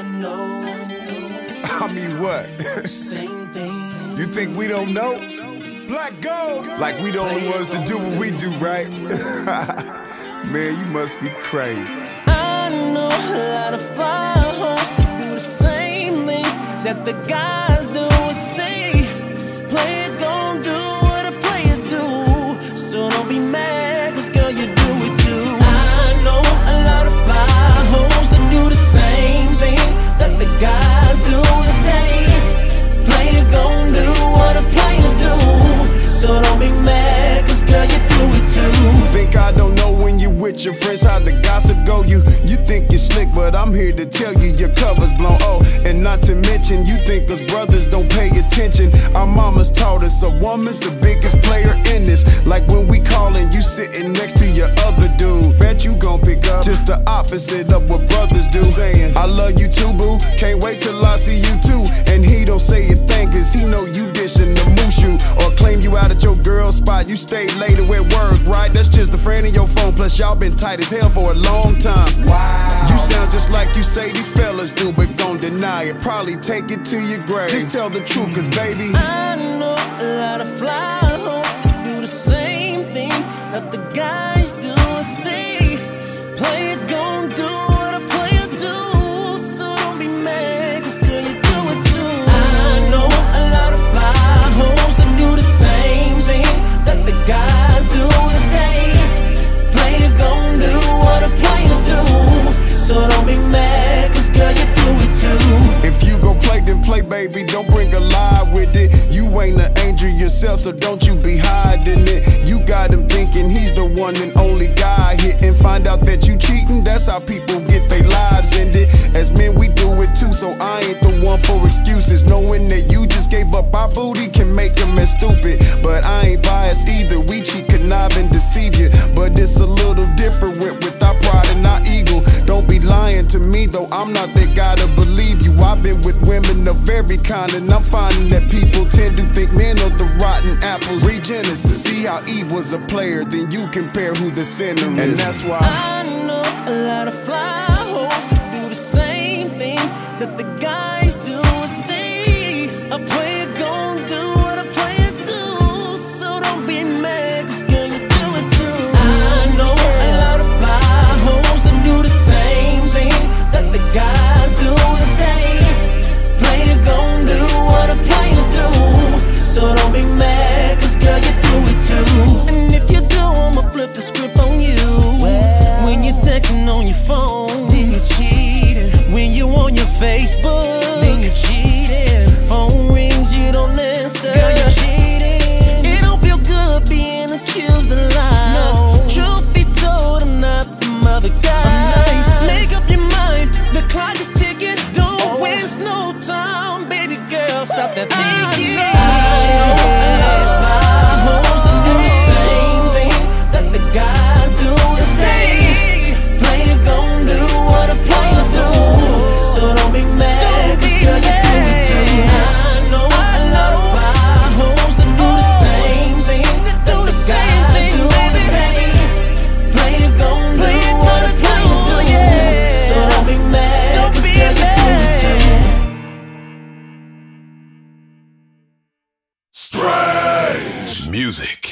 I know. I mean, what? Same thing. you think we don't know? Black gold! Like we the only ones to do what we do, right? Man, you must be crazy. I know your friends how the gossip go. You you think you're slick, but I'm here to tell you your cover's blown. Oh, and not to mention you think us brothers don't pay attention. Our mamas taught us a woman's the biggest player in this. Like when we callin', you sitting next to your other dude. Bet you gon' pick up just the opposite of what brothers do. Saying I love you too, boo. Can't wait till I see you too. And he don't say a thing cause he know you dishing the claim you out at your girl spot. You stayed later at work, right? That's just a friend in your phone. Plus y'all been tight as hell for a long time. Wow. You sound just like you say these fellas do, but don't deny it. Probably take it to your grave. Just tell the truth, cause baby. I yourself, so don't you be hiding it. You got him thinking he's the one and only guy and find out that you cheating. That's how people get their lives ended. As men, we do it too, so I ain't the one for excuses. Knowing that you just gave up our booty can make him as stupid. But I ain't biased either. We cheat, connive, and deceive you. But it's a little different with, our pride and our ego. Don't be lying to me, though I'm not that guy to. I've been with women of every kind, and I'm finding that people tend to think men are the rotten apples. Regenesis, see how Eve was a player, then you compare who the sinner is. And that's why I know a lot of fly your phone, then you cheating. When you on your Facebook, then you cheating. Phone rings, you don't answer. Girl, you're cheating. It don't feel good being accused of lies. No. Truth be told, I'm not the mother guy. Nice. Make up your mind, the clock is ticking. Don't oh. waste no time, baby girl. Stop that thinking. I know. music.